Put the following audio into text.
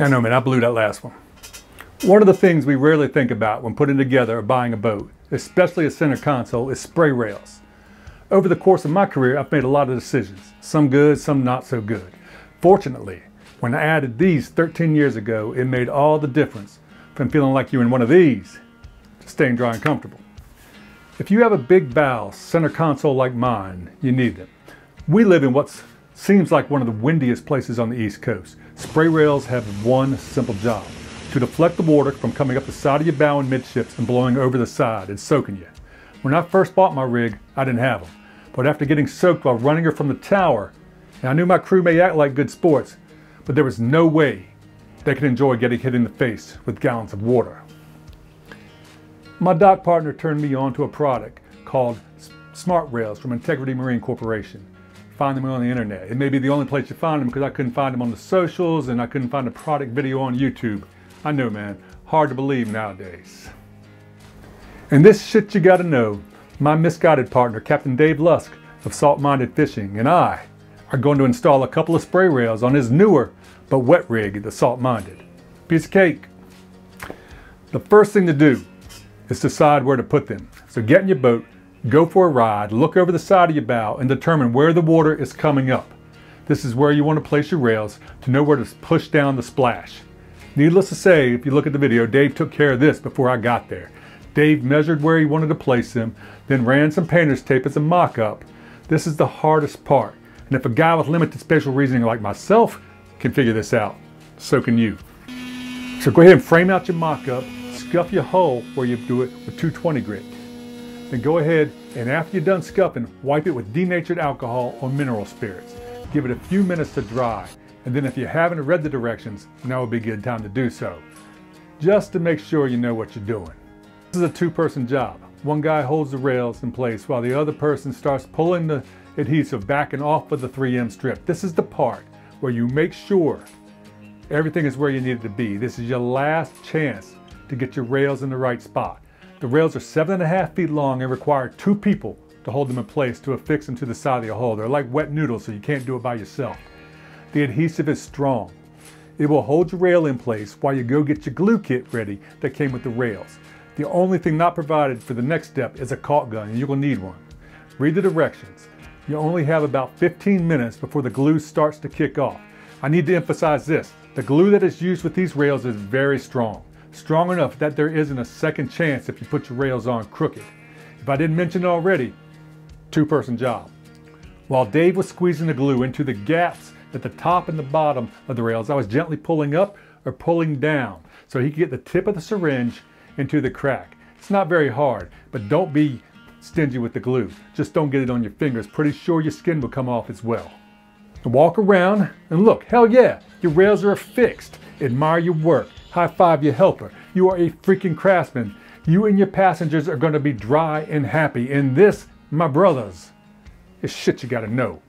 I know, man, I blew that last one. One of the things we rarely think about when putting together or buying a boat, especially a center console, is spray rails. Over the course of my career, I've made a lot of decisions, some good, some not so good. Fortunately, when I added these 13 years ago, it made all the difference from feeling like you're in one of these to staying dry and comfortable. If you have a big bow center console like mine, you need them. We live in what seems like one of the windiest places on the East Coast. Spray rails have one simple job to deflect the water from coming up the side of your bow and midships and blowing over the side and soaking you. When I first bought my rig, I didn't have them. But after getting soaked while running her from the tower, and I knew my crew may act like good sports, but there was no way they could enjoy getting hit in the face with gallons of water. My dock partner turned me on to a product called Smart Rails from Integrity Marine Corporation. Find them on the internet. It may be the only place you find them because I couldn't find them on the socials and I couldn't find a product video on YouTube. I know, man, hard to believe nowadays. And this shit you gotta know, my misguided partner, Captain Dave Lusk of Salt Minded Fishing, and I are going to install a couple of spray rails on his newer but wet rig, the Salt Minded. Piece of cake. The first thing to do is decide where to put them. So get in your boat, go for a ride, look over the side of your bow, and determine where the water is coming up. This is where you want to place your rails to know where to push down the splash. Needless to say, if you look at the video, Dave took care of this before I got there. Dave measured where he wanted to place them, then ran some painter's tape as a mock-up. This is the hardest part. And if a guy with limited spatial reasoning like myself can figure this out, so can you. So go ahead and frame out your mock-up, scuff your hull where you do it with 220 grit. Then go ahead and after you're done scuffing, wipe it with denatured alcohol or mineral spirits. Give it a few minutes to dry. And then if you haven't read the directions, now would be a good time to do so. Just to make sure you know what you're doing. This is a two-person job. One guy holds the rails in place while the other person starts pulling the adhesive back and off of the 3M strip. This is the part where you make sure everything is where you need it to be. This is your last chance to get your rails in the right spot. The rails are seven and a half feet long and require two people to hold them in place to affix them to the side of your hull. They're like wet noodles, so you can't do it by yourself. The adhesive is strong. It will hold your rail in place while you go get your glue kit ready that came with the rails. The only thing not provided for the next step is a caulk gun, and you will need one. Read the directions. You only have about 15 minutes before the glue starts to kick off. I need to emphasize this. The glue that is used with these rails is very strong. Strong enough that there isn't a second chance if you put your rails on crooked. If I didn't mention it already, two person job. While Dave was squeezing the glue into the gaps at the top and the bottom of the rails, I was gently pulling up or pulling down so he could get the tip of the syringe into the crack. It's not very hard, but don't be stingy with the glue. Just don't get it on your fingers. Pretty sure your skin will come off as well. Walk around and look, hell yeah, your rails are fixed. Admire your work. High five your helper. You are a freaking craftsman. You and your passengers are going to be dry and happy. And this, my brothers, is shit you got to know.